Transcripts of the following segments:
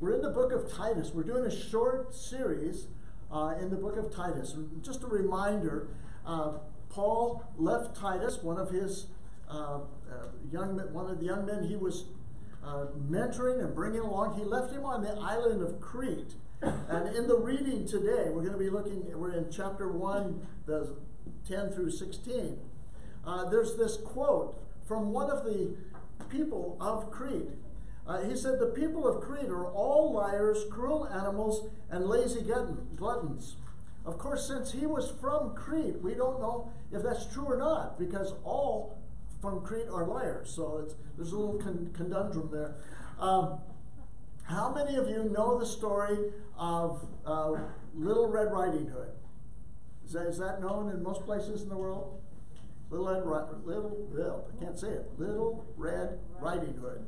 We're in the book of Titus. We're doing a short series uh, in the book of Titus. Just a reminder uh, Paul left Titus, one of his uh, uh young men, one of the young men he was uh, mentoring and bringing along. He left him on the island of Crete. And in the reading today, we're going to be looking, we're in chapter 1, the 10 through 16. Uh, there's this quote from one of the people of Crete. Uh, he said, The people of Crete are all liars, cruel animals, and lazy gluttons. Of course, since he was from Crete, we don't know if that's true or not, because all from Crete are liars. So there's a little con- conundrum there. Um, how many of you know the story of uh, Little Red Riding Hood? Is that, is that known in most places in the world? Little Red, Little, little, I can't say it. Little Red Riding Hood.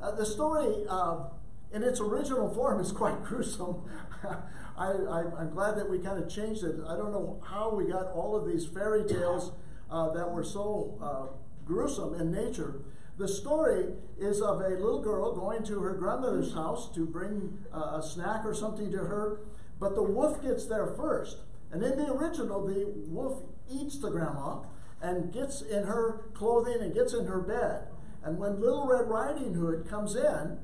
Uh, the story, uh, in its original form, is quite gruesome. I, am glad that we kind of changed it. I don't know how we got all of these fairy tales uh, that were so uh, gruesome in nature. The story is of a little girl going to her grandmother's house to bring uh, a snack or something to her, but the wolf gets there first. And in the original, the wolf eats the grandma and gets in her clothing and gets in her bed. And when Little Red Riding Hood comes in,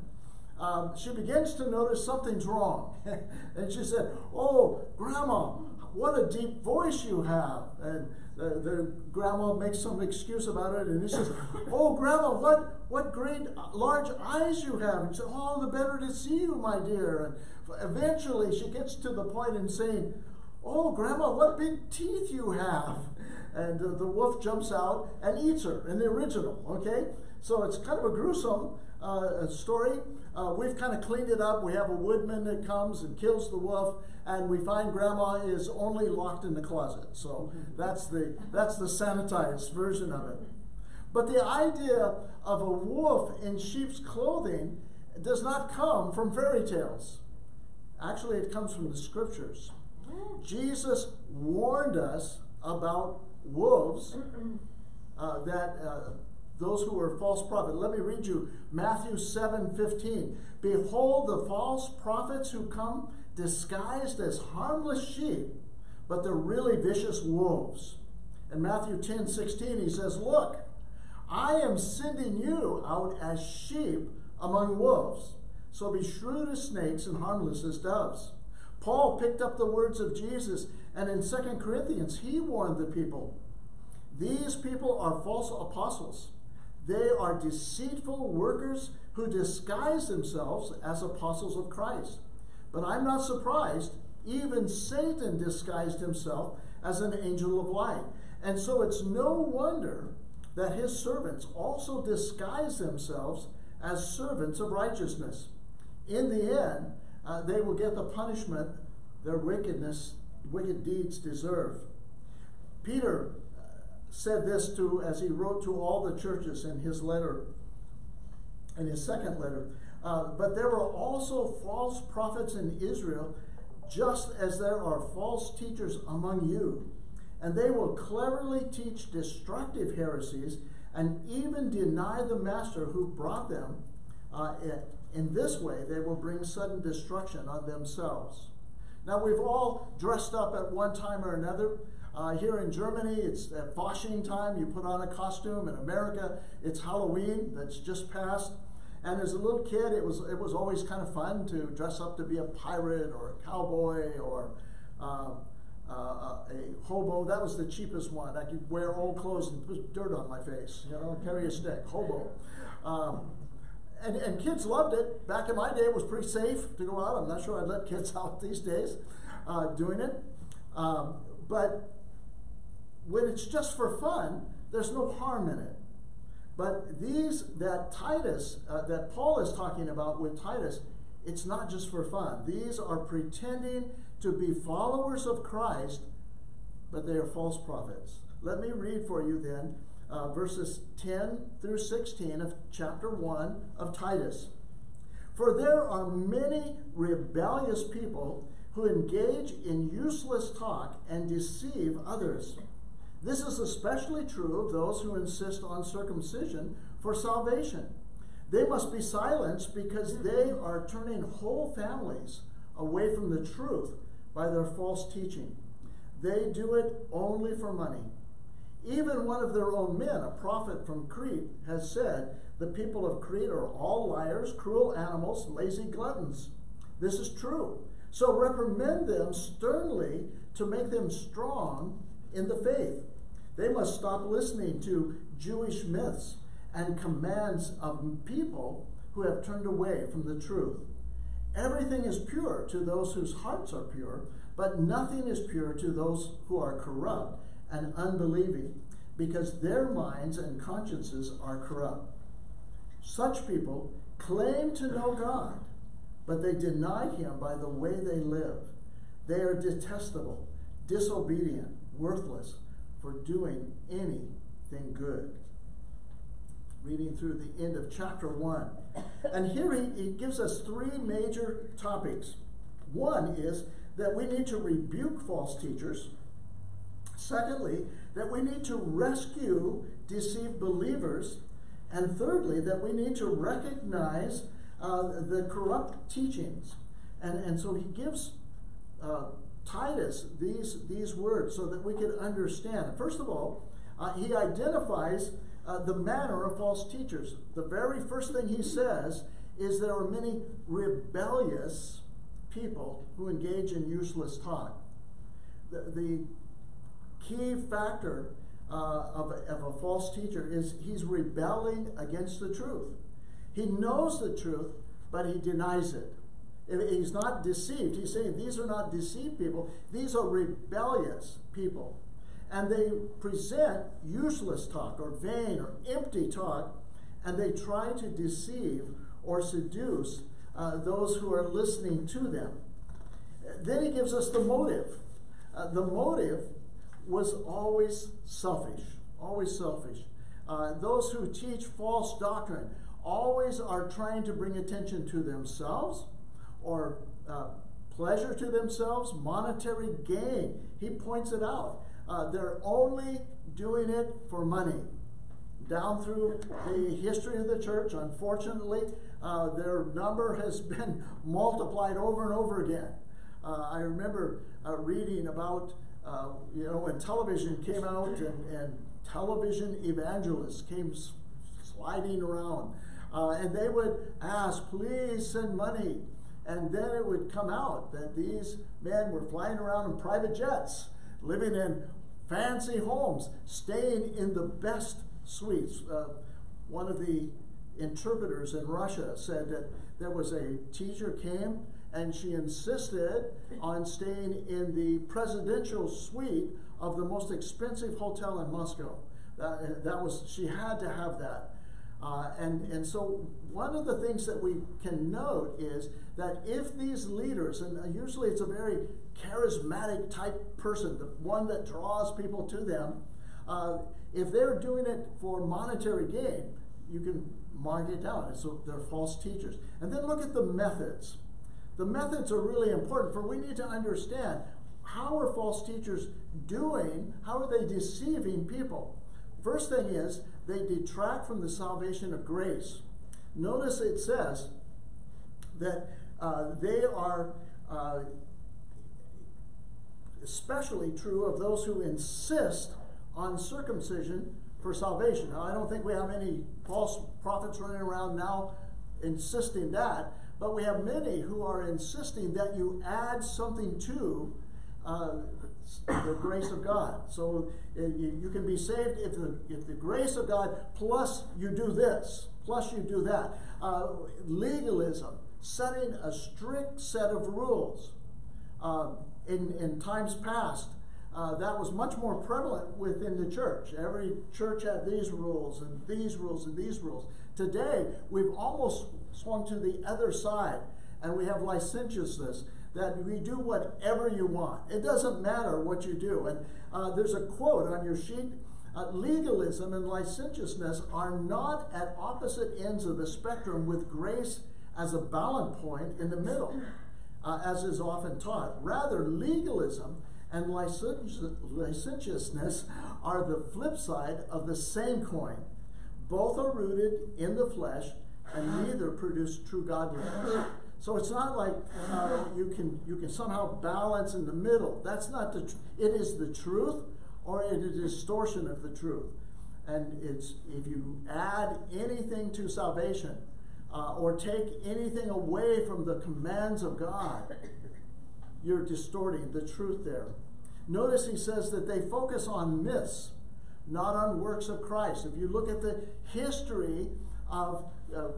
um, she begins to notice something's wrong. and she said, Oh, Grandma, what a deep voice you have. And the, the grandma makes some excuse about it, and he says, "Oh, grandma, what what great large eyes you have!" And she said, "Oh, the better to see you, my dear." And eventually, she gets to the point in saying, "Oh, grandma, what big teeth you have!" And uh, the wolf jumps out and eats her in the original. Okay, so it's kind of a gruesome uh, story. Uh, we've kind of cleaned it up. We have a woodman that comes and kills the wolf, and we find Grandma is only locked in the closet. So that's the that's the sanitized version of it. But the idea of a wolf in sheep's clothing does not come from fairy tales. Actually, it comes from the scriptures. Jesus warned us about wolves uh, that uh, those who are false prophets. Let me read you Matthew 7 15. Behold, the false prophets who come disguised as harmless sheep, but they're really vicious wolves. In Matthew 10 16, he says, Look, I am sending you out as sheep among wolves. So be shrewd as snakes and harmless as doves. Paul picked up the words of Jesus, and in 2 Corinthians, he warned the people these people are false apostles they are deceitful workers who disguise themselves as apostles of Christ. But I'm not surprised. Even Satan disguised himself as an angel of light. And so it's no wonder that his servants also disguise themselves as servants of righteousness. In the end, uh, they will get the punishment their wickedness, wicked deeds deserve. Peter said this to as he wrote to all the churches in his letter, in his second letter. Uh, but there were also false prophets in Israel, just as there are false teachers among you. And they will cleverly teach destructive heresies and even deny the master who brought them. Uh, in this way, they will bring sudden destruction on themselves. Now, we've all dressed up at one time or another. Uh, here in Germany, it's at Fasching time. You put on a costume. In America, it's Halloween that's just passed. And as a little kid, it was it was always kind of fun to dress up to be a pirate or a cowboy or uh, uh, a hobo. That was the cheapest one. I could wear old clothes and put dirt on my face. You know, carry a stick, hobo. Um, and, and kids loved it. Back in my day, it was pretty safe to go out. I'm not sure I'd let kids out these days uh, doing it. Um, but when it's just for fun, there's no harm in it. But these that Titus, uh, that Paul is talking about with Titus, it's not just for fun. These are pretending to be followers of Christ, but they are false prophets. Let me read for you then uh, verses 10 through 16 of chapter 1 of Titus. For there are many rebellious people who engage in useless talk and deceive others. This is especially true of those who insist on circumcision for salvation. They must be silenced because mm-hmm. they are turning whole families away from the truth by their false teaching. They do it only for money. Even one of their own men, a prophet from Crete, has said, The people of Crete are all liars, cruel animals, lazy gluttons. This is true. So reprimand them sternly to make them strong in the faith. They must stop listening to Jewish myths and commands of people who have turned away from the truth. Everything is pure to those whose hearts are pure, but nothing is pure to those who are corrupt and unbelieving, because their minds and consciences are corrupt. Such people claim to know God, but they deny Him by the way they live. They are detestable, disobedient, worthless for doing anything good reading through the end of chapter 1. And here he, he gives us three major topics. One is that we need to rebuke false teachers. Secondly, that we need to rescue deceived believers. And thirdly, that we need to recognize uh, the corrupt teachings. And, and so he gives uh, Titus these, these words so that we can understand. First of all, uh, he identifies uh, the manner of false teachers. The very first thing he says is there are many rebellious people who engage in useless talk. The, the key factor uh, of, of a false teacher is he's rebelling against the truth. He knows the truth, but he denies it. He's not deceived. He's saying these are not deceived people, these are rebellious people and they present useless talk or vain or empty talk, and they try to deceive or seduce uh, those who are listening to them. Then he gives us the motive. Uh, the motive was always selfish, always selfish. Uh, those who teach false doctrine always are trying to bring attention to themselves or uh, pleasure to themselves, monetary gain. He points it out. Uh, they're only doing it for money. Down through the history of the church, unfortunately, uh, their number has been multiplied over and over again. Uh, I remember uh, reading about, uh, you know, when television came out and, and television evangelists came sliding around. Uh, and they would ask, please send money. And then it would come out that these men were flying around in private jets living in fancy homes, staying in the best suites. Uh, one of the interpreters in Russia said that there was a teacher came and she insisted on staying in the presidential suite of the most expensive hotel in Moscow. That, that was she had to have that. Uh, and, and so one of the things that we can note is that if these leaders, and usually it's a very charismatic type person, the one that draws people to them, uh, if they're doing it for monetary gain, you can mark it down. So they're false teachers. And then look at the methods. The methods are really important, for we need to understand how are false teachers doing, how are they deceiving people? First thing is, they detract from the salvation of grace. Notice it says that uh, they are uh, especially true of those who insist on circumcision for salvation. Now, I don't think we have any false prophets running around now insisting that, but we have many who are insisting that you add something to uh, the grace of God. So uh, you, can be saved if the, if the grace of God plus you do this, plus you do that. Uh, legalism, setting a strict set of rules. Uh, in, in times past, uh, that was much more prevalent within the church. Every church had these rules and these rules and these rules. Today, we've almost swung to the other side, and we have licentiousness that we do whatever you want. It doesn't matter what you do. And uh, there's a quote on your sheet uh, legalism and licentiousness are not at opposite ends of the spectrum with grace as a balance point in the middle, uh, as is often taught. Rather, legalism and licentiousness are the flip side of the same coin. Both are rooted in the flesh and neither produce true godliness. So it's not like uh, you can you can somehow balance in the middle. That's not the. It is the truth, or it is a distortion of the truth. And it's if you add anything to salvation, uh, or take anything away from the commands of God, you're distorting the truth there. Notice he says that they focus on myths, not on works of Christ. If you look at the history of uh,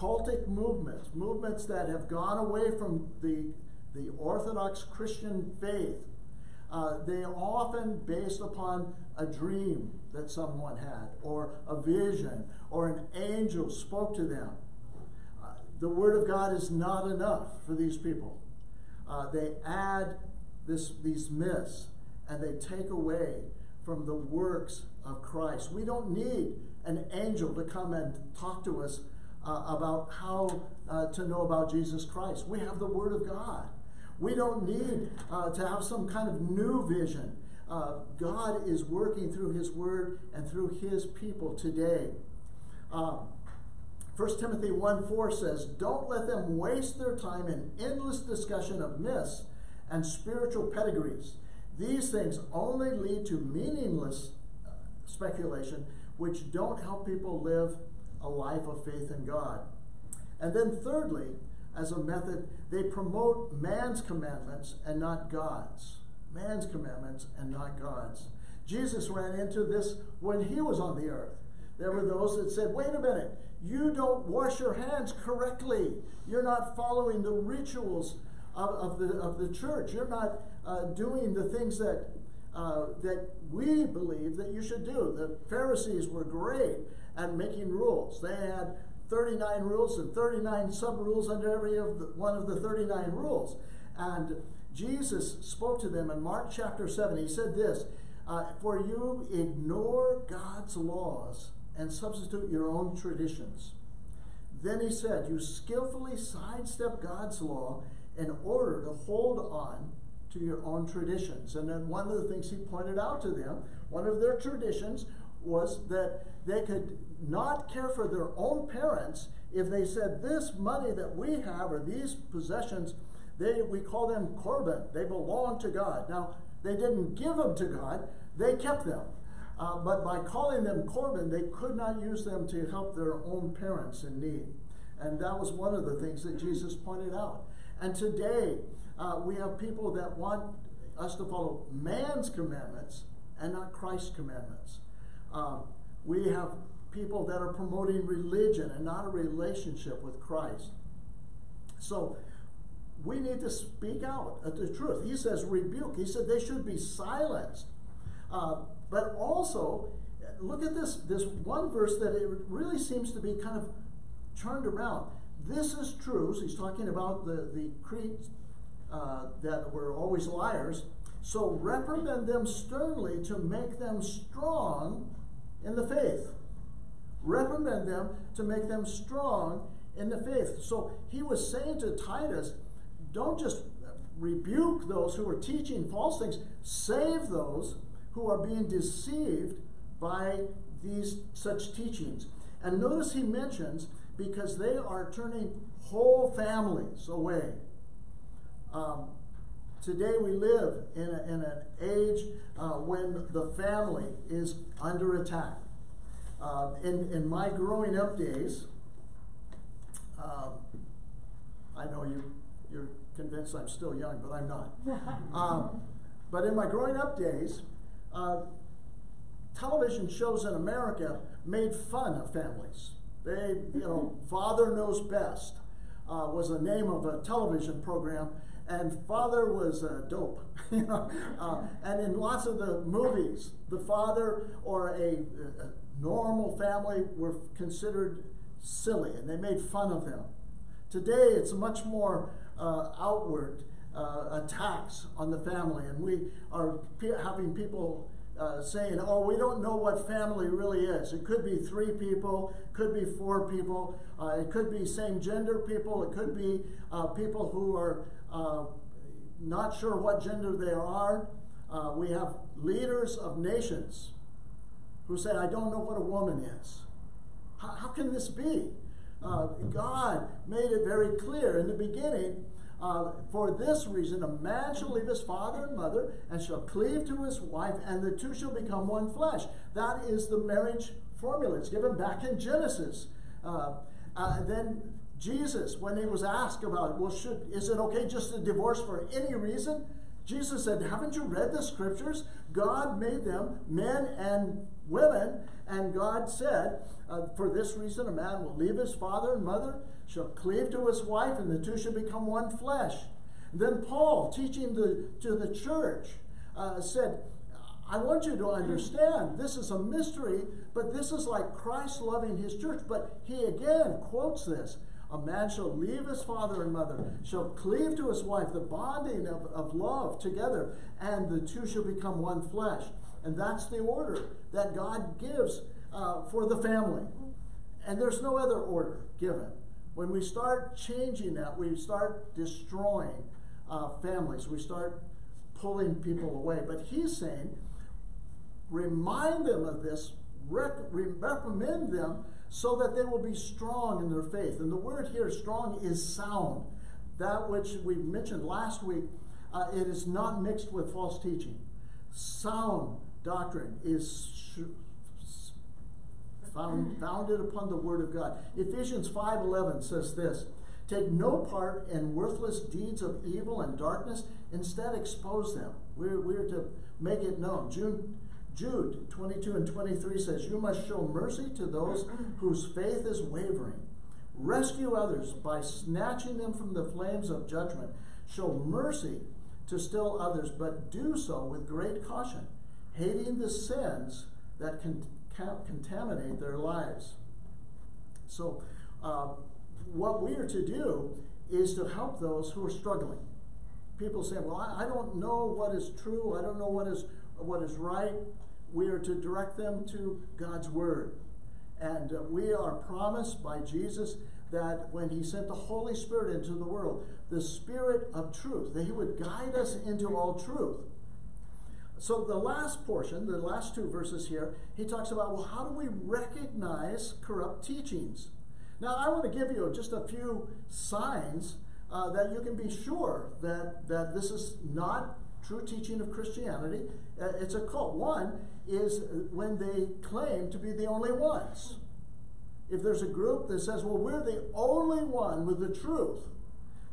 cultic movements, movements that have gone away from the, the Orthodox Christian faith, uh, they are often based upon a dream that someone had, or a vision, or an angel spoke to them. Uh, the Word of God is not enough for these people. Uh, they add this, these myths and they take away from the works of Christ. We don't need an angel to come and talk to us uh, about how uh, to know about Jesus Christ. We have the Word of God. We don't need uh, to have some kind of new vision. Uh, God is working through His Word and through His people today. Um, 1 Timothy 1 4 says, Don't let them waste their time in endless discussion of myths and spiritual pedigrees. These things only lead to meaningless uh, speculation, which don't help people live a life of faith in God. And then, thirdly, as a method, they promote man's commandments and not God's. Man's commandments and not God's. Jesus ran into this when he was on the earth. There were those that said, wait a minute, you don't wash your hands correctly. You're not following the rituals of, of, the, of the church. You're not uh, doing the things that, uh, that we believe that you should do. The Pharisees were great at making rules. They had 39 rules and 39 sub rules under every of the, one of the 39 rules. And Jesus spoke to them in Mark chapter 7. He said this uh, For you ignore God's laws and substitute your own traditions. Then he said, You skillfully sidestep God's law in order to hold on to your own traditions. And then one of the things he pointed out to them, one of their traditions was that they could not care for their own parents if they said, This money that we have or these possessions, they, we call them korban. They belong to God. Now, they didn't give them to God, they kept them. Uh, but by calling them korban, they could not use them to help their own parents in need. And that was one of the things that Jesus pointed out. And today, uh, we have people that want us to follow man's commandments and not Christ's commandments. Um, we have people that are promoting religion and not a relationship with Christ. So we need to speak out the truth. He says rebuke. He said they should be silenced. Uh, but also, look at this this one verse that it really seems to be kind of turned around. This is true. So he's talking about the the creeds uh, that were always liars. So reprimand them sternly to make them strong in the faith. Reprimand them to make them strong in the faith. So he was saying to Titus, don't just rebuke those who are teaching false things, save those who are being deceived by these such teachings. And notice he mentions because they are turning whole families away. Um, today we live in, a, in an age uh, when the family is under attack. Uh, in, in my growing up days, um, I know you, you're convinced I'm still young, but I'm not. Um, but in my growing up days, uh, television shows in America made fun of families. They, you know, Father Knows Best uh, was the name of a television program, and Father was uh, dope. Uh, and in lots of the movies, the father or a, a normal family were considered silly, and they made fun of them. Today, it's much more uh, outward uh, attacks on the family, and we are having people uh, saying, "Oh, we don't know what family really is. It could be three people, could be four people, uh, it could be same-gender people, it could be uh, people who are uh, not sure what gender they are." Uh, we have leaders of nations who say, "I don't know what a woman is." How, how can this be? God made it very clear in the beginning. Uh, for this reason, a man shall leave his father and mother and shall cleave to his wife, and the two shall become one flesh. That is the marriage formula. It's given back in Genesis. Uh, uh, then Jesus, when he was asked about, well, should is it okay just to divorce for any reason? Jesus said, Haven't you read the scriptures? God made them men and women, and God said, uh, For this reason, a man will leave his father and mother, shall cleave to his wife, and the two shall become one flesh. then Paul, teaching the, to the church, uh, said, I want you to understand this is a mystery, but this is like Christ loving his church. But he again quotes this a man shall leave his father and mother, shall cleave to his wife, the bonding of, of love together, and the two shall become one flesh. And that's the order that God gives uh, for the family. And there's no other order given. When we start changing that, we start destroying uh, families, we start pulling people away. But he's saying, remind them of this, rec- recommend them so that they will be strong in their faith. And the word here, strong, is sound. That which we mentioned last week, uh, it is not mixed with false teaching. Sound doctrine is founded upon the word of God. Ephesians 5.11 says this, Take no part in worthless deeds of evil and darkness. Instead, expose them. We're, we're to make it known. June Jude 22 and 23 says, You must show mercy to those whose faith is wavering. Rescue others by snatching them from the flames of judgment. Show mercy to still others, but do so with great caution, hating the sins that can contaminate their lives. So, uh, what we are to do is to help those who are struggling. People say, Well, I, I don't know what is true, I don't know what is, what is right we are to direct them to God's Word. And uh, we are promised by Jesus that when He sent the Holy Spirit into the world, the Spirit of truth, that He would guide us into all truth. So, the last portion, the last two verses here, he talks about, well, how do we recognize corrupt teachings? Now, I want to give you just a few signs uh, that you can be sure that, that this is not true teaching of Christianity. Uh, it's a cult. One is when they claim to be the only ones. If there's a group that says, well, we're the only one with the truth,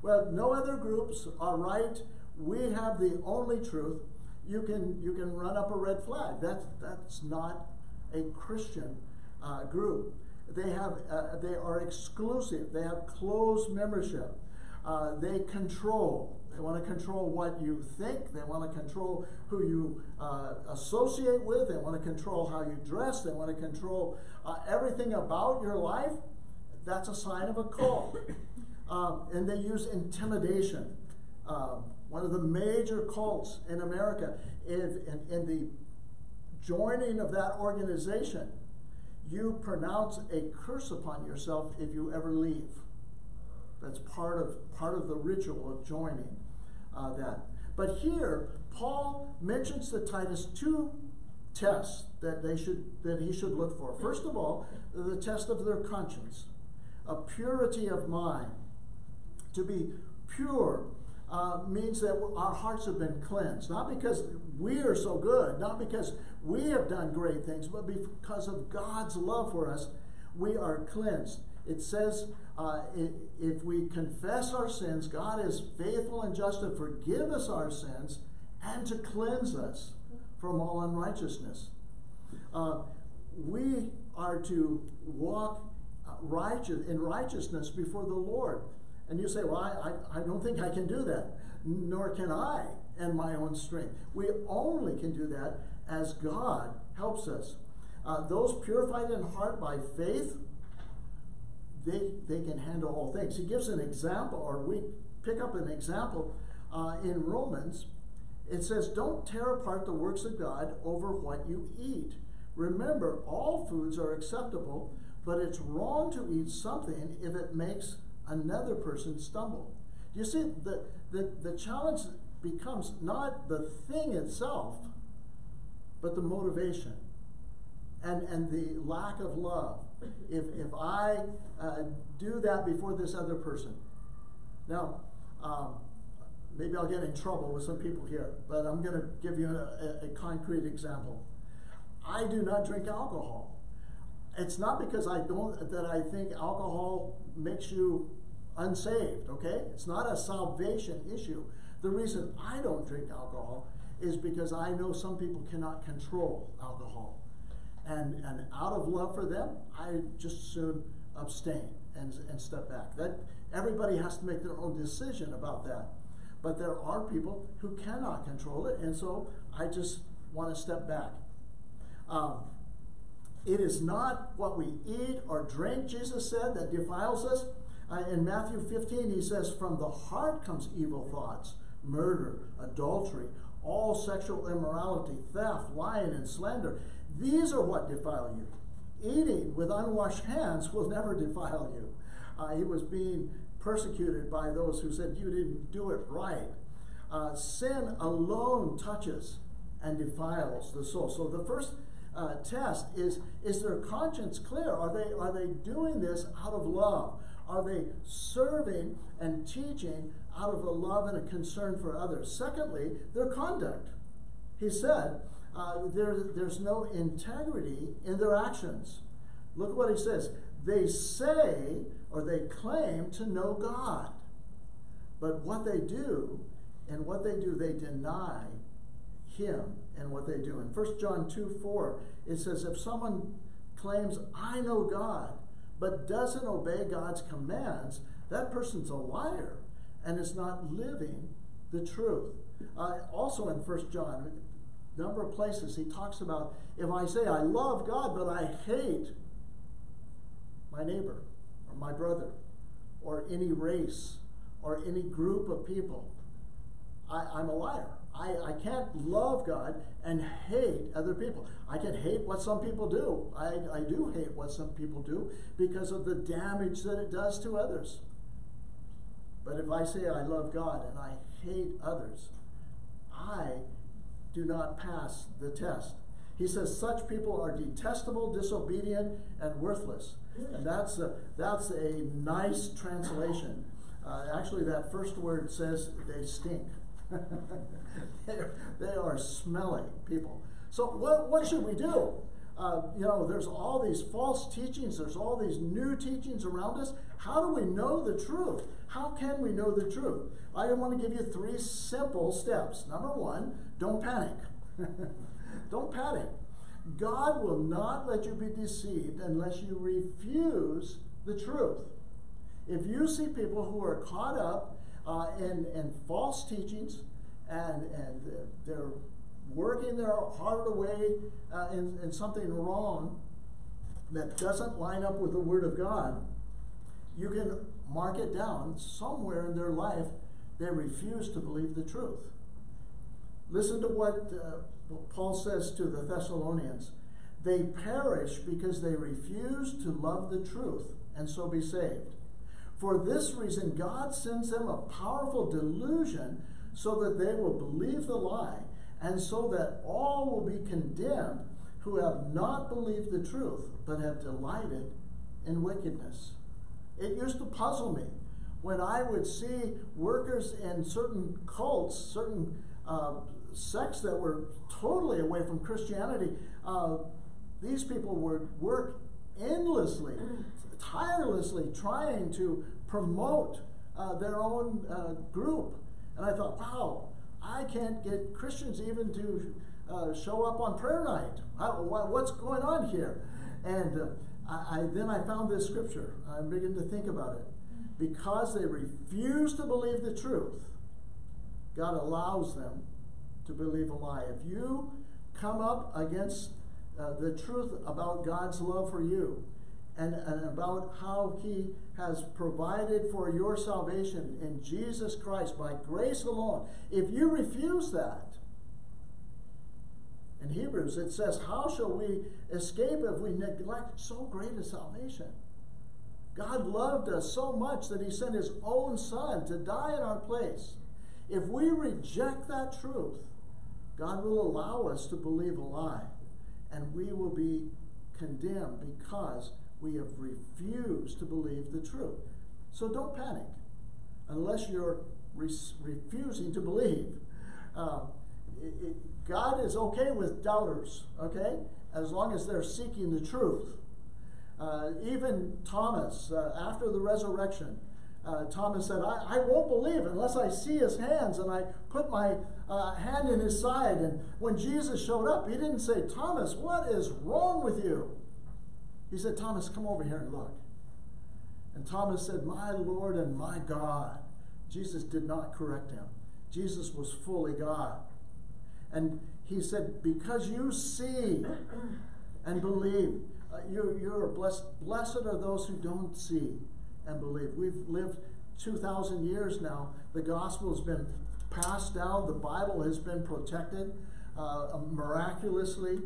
well, no other groups are right. We have the only truth. You can you can run up a red flag. That's that's not a Christian uh, group. They have uh, they are exclusive. They have closed membership. Uh, they control. They want to control what you think. They want to control who you uh, associate with. They want to control how you dress. They want to control uh, everything about your life. That's a sign of a cult. Um, and they use intimidation. Um, one of the major cults in America, is in, in the joining of that organization, you pronounce a curse upon yourself if you ever leave. That's part of part of the ritual of joining uh, that. But here, Paul mentions to Titus two tests that they should that he should look for. First of all, the test of their conscience, a purity of mind. To be pure uh, means that our hearts have been cleansed, not because we are so good, not because we have done great things, but because of God's love for us, we are cleansed. It says uh, if we confess our sins, God is faithful and just to forgive us our sins and to cleanse us from all unrighteousness. Uh, we are to walk uh, righteous in righteousness before the Lord. And you say, Well, I, I, I don't think I can do that. Nor can I in my own strength. We only can do that as God helps us. Uh, those purified in heart by faith they, they can handle all things. He gives an example, or we pick up an example uh, in Romans. It says, Don't tear apart the works of God over what you eat. Remember, all foods are acceptable, but it's wrong to eat something if it makes another person stumble. You see, the, the, the challenge becomes not the thing itself, but the motivation and, and the lack of love if, if I uh, do that before this other person. Now, um, maybe I'll get in trouble with some people here, but I'm going to give you a, a, a concrete example. I do not drink alcohol. It's not because I don't that I think alcohol makes you unsaved, okay? It's not a salvation issue. The reason I don't drink alcohol is because I know some people cannot control alcohol. And, and out of love for them, I just soon abstain and, and step back. That everybody has to make their own decision about that. But there are people who cannot control it, and so I just want to step back. Um, it is not what we eat or drink, Jesus said, that defiles us. Uh, in Matthew 15, he says, From the heart comes evil thoughts, murder, adultery, all sexual immorality, theft, lying, and slander. These are what defile you. Eating with unwashed hands will never defile you. Uh, he was being persecuted by those who said you didn't do it right. Uh, sin alone touches and defiles the soul. So the first uh, test is is their conscience clear? Are they are they doing this out of love? Are they serving and teaching out of a love and a concern for others? Secondly, their conduct. He said uh, there, there's no integrity in their actions. Look what he says. They say or they claim to know God, but what they do and what they do, they deny him and what they do. In 1 John 2 4, it says, If someone claims, I know God, but doesn't obey God's commands, that person's a liar and is not living the truth. Uh, also in 1 John, a number of places, he talks about if I say I love God, but I hate my neighbor or my brother or any race or any group of people, I, I'm a liar. I, I can't love God and hate other people. I can hate what some people do. I, I do hate what some people do because of the damage that it does to others. But if I say I love God and I hate others, I do not pass the test. He says such people are detestable, disobedient, and worthless. And that's a, that's a nice translation. Uh, actually, that first word says they stink. they are smelly people. So, what, what should we do? Uh, you know, there's all these false teachings, there's all these new teachings around us. How do we know the truth? How can we know the truth? I want to give you three simple steps. Number one, don't panic. don't panic. God will not let you be deceived unless you refuse the truth. If you see people who are caught up uh, in, in false teachings and, and they're working their heart away uh, in, in something wrong that doesn't line up with the Word of God, you can mark it down somewhere in their life they refuse to believe the truth. Listen to what uh, Paul says to the Thessalonians. They perish because they refuse to love the truth and so be saved. For this reason, God sends them a powerful delusion so that they will believe the lie, and so that all will be condemned who have not believed the truth, but have delighted in wickedness. It used to puzzle me when I would see workers in certain cults, certain uh, sects that were totally away from Christianity. Uh, these people would work endlessly, tirelessly trying to promote uh, their own uh, group. And I thought, wow, I can't get Christians even to uh, show up on prayer night. How, what's going on here? And uh, I, I, then I found this scripture. I began to think about it. Because they refuse to believe the truth, God allows them to believe a lie. If you come up against uh, the truth about God's love for you and, and about how He has provided for your salvation in Jesus Christ by grace alone, if you refuse that, in Hebrews it says, How shall we escape if we neglect so great a salvation? God loved us so much that He sent His own Son to die in our place. If we reject that truth, God will allow us to believe a lie, and we will be condemned because We have refused to believe the truth. So don't panic unless you're re- refusing to believe. Uh, it, it, God is okay with doubters, okay? As long as they're seeking the truth. Uh, even Thomas, uh, after the resurrection, uh, Thomas said, I, I, won't believe unless I see his hands and I put my uh, hand in his side. And when Jesus showed up, he didn't say, Thomas, what is wrong with you? He said, Thomas, come over here and look. And Thomas said, My Lord and my God. Jesus did not correct him. Jesus was fully God. And he said, Because you see and believe, uh, you're, you're blessed. Blessed are those who don't see and believe. We've lived 2,000 years now. The gospel has been passed down, the Bible has been protected uh, miraculously.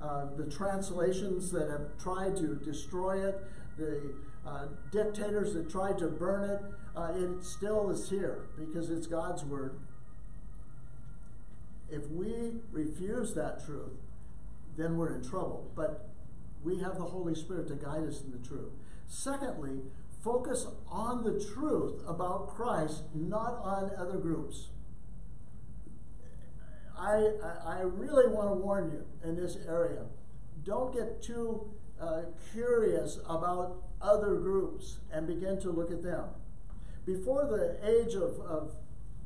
Uh, the translations that have tried to destroy it, the uh, dictators that tried to burn it, uh, it still is here because it's God's word. If we refuse that truth, then we're in trouble. But we have the Holy Spirit to guide us in the truth. Secondly, focus on the truth about Christ, not on other groups. I, I, really want to warn you in this area. Don't get too uh, curious about other groups and begin to look at them. Before the age of, of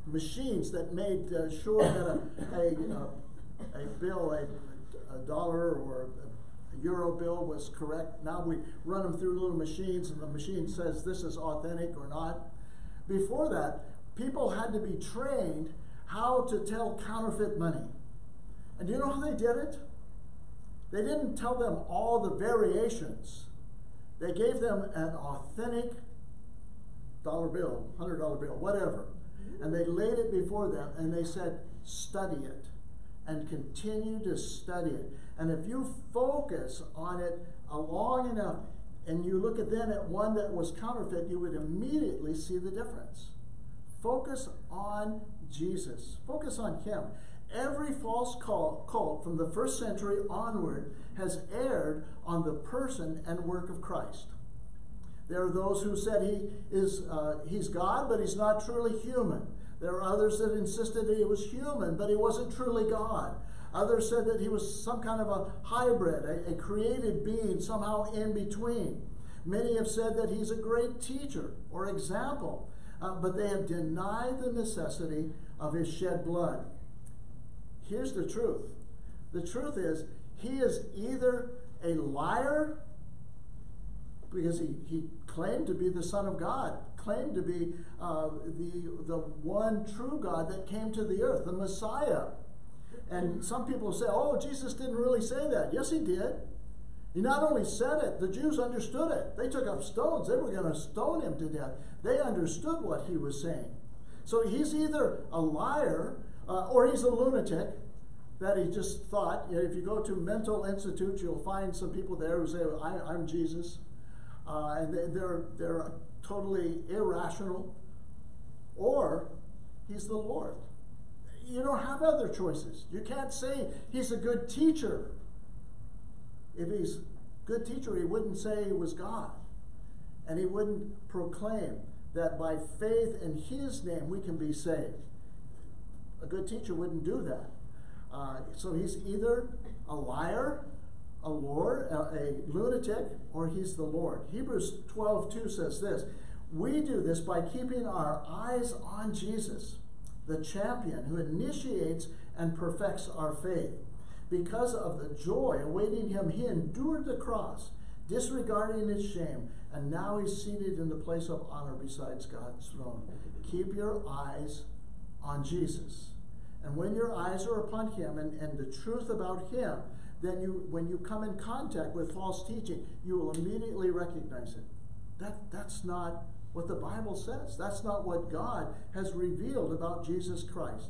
machines that made uh, sure that a, a, a, a bill, a, a dollar or a euro bill was correct, now we run them through little machines and the machine says this is authentic or not. Before that, people had to be trained how to tell counterfeit money. And do you know how they did it? They didn't tell them all the variations. They gave them an authentic dollar bill, $100 bill, whatever. Mm-hmm. And they laid it before them and they said, study it and continue to study it. And if you focus on it long enough and you look at then at one that was counterfeit, you would immediately see the difference. Focus on Jesus. Focus on Him. Every false cult from the first century onward has erred on the person and work of Christ. There are those who said he is uh, he's God, but he's not truly human. There are others that insisted that he was human, but he wasn't truly God. Others said that he was some kind of a hybrid, a, a created being, somehow in between. Many have said that he's a great teacher or example, uh, but they have denied the necessity of his shed blood. Here's the truth the truth is, he is either a liar because he, he claimed to be the Son of God, claimed to be uh, the, the one true God that came to the earth, the Messiah. And some people say, oh, Jesus didn't really say that. Yes, he did. He not only said it, the Jews understood it. They took up stones. They were going to stone him to death. They understood what he was saying. So he's either a liar uh, or he's a lunatic that he just thought. You know, if you go to mental institutes, you'll find some people there who say, I, am Jesus. Uh, and they, they're, they're totally irrational. Or he's the Lord. You don't have other choices. You can't say he's a good teacher. If he's a good teacher, he wouldn't say he was God. And he wouldn't proclaim that by faith in his name we can be saved. A good teacher wouldn't do that. Uh, so he's either a liar, a lord, a, a lunatic, or he's the Lord. Hebrews 12 2 says this We do this by keeping our eyes on Jesus, the champion who initiates and perfects our faith. Because of the joy awaiting him, he endured the cross, disregarding its shame, and now he's seated in the place of honor besides God's throne. Keep your eyes on Jesus. And when your eyes are upon him and, and the truth about him, then you when you come in contact with false teaching, you will immediately recognize it. That that's not what the Bible says. That's not what God has revealed about Jesus Christ.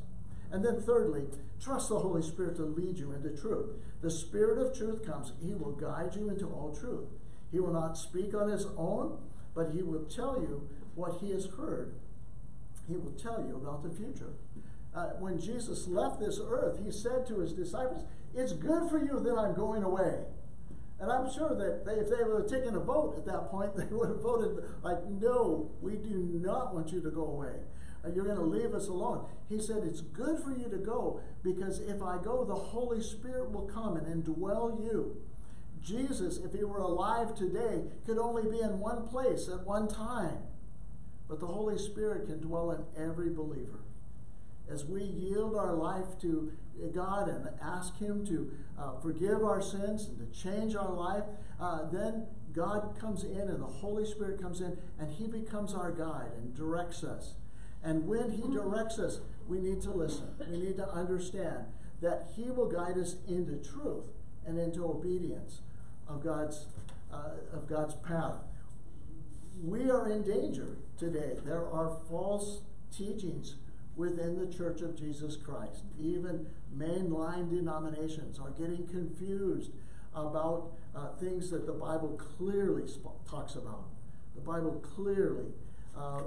And then thirdly, trust the Holy Spirit to lead you into truth. The Spirit of truth comes, he will guide you into all truth. He will not speak on his own, but he will tell you what he has heard. He will tell you about the future. Uh, when Jesus left this earth, he said to his disciples, It's good for you that I'm going away. And I'm sure that they, if they would have taken a vote at that point, they would have voted like, no, we do not want you to go away. Uh, You're going to leave us alone. He said, It's good for you to go because if I go, the Holy Spirit will come and indwell you. Jesus, if he were alive today, could only be in one place at one time. But the Holy Spirit can dwell in every believer. As we yield our life to God and ask Him to uh, forgive our sins and to change our life, uh, then God comes in and the Holy Spirit comes in and He becomes our guide and directs us. And when He directs us, we need to listen. We need to understand that He will guide us into truth and into obedience of God's, uh, of God's path. We are in danger today. There are false teachings within the Church of Jesus Christ. Even mainline denominations are getting confused about uh, things that the Bible clearly talks about. The Bible clearly uh,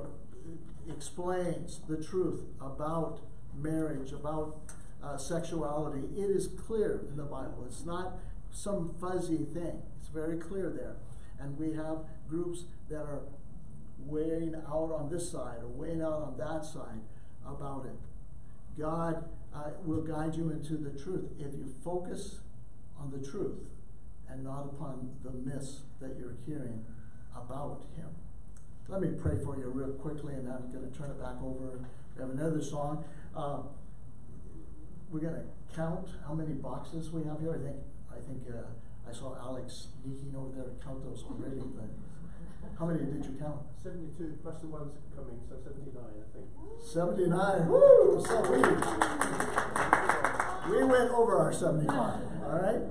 explains the truth about marriage, about uh, sexuality. It is clear in the Bible. It's not some fuzzy thing. It's very clear there. And we have groups that are weighing out on this side or weighing out on that side about it. God uh, will guide you into the truth if you focus on the truth and not upon the myths that you're hearing about Him. Let me pray for you real quickly, and I'm going to turn it back over. We have another song. Uh, we're going to count how many boxes we have here. I think think uh, I saw Alex sneaking over there to count those already. But how many did you count? 72 plus the ones coming, so 79, I think. 79. Woo! So we, we went over our 75. All right.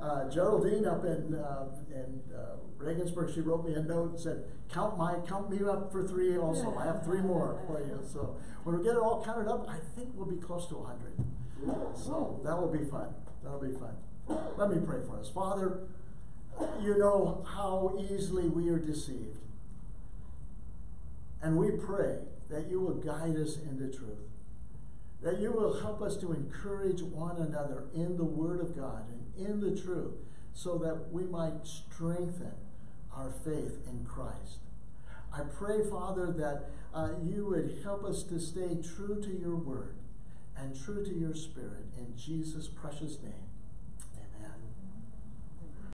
Uh, Geraldine up in uh, in uh, Regensburg, she wrote me a note and said, "Count my count me up for three also. I have three more for you." So when we get it all counted up, I think we'll be close to 100. So that will be fun. That'll be fun. Let me pray for us, Father. You know how easily we are deceived, and we pray that you will guide us into truth that you will help us to encourage one another in the Word of God and in the truth so that we might strengthen our faith in Christ. I pray, Father, that uh, you would help us to stay true to your Word and true to your Spirit in Jesus' precious name.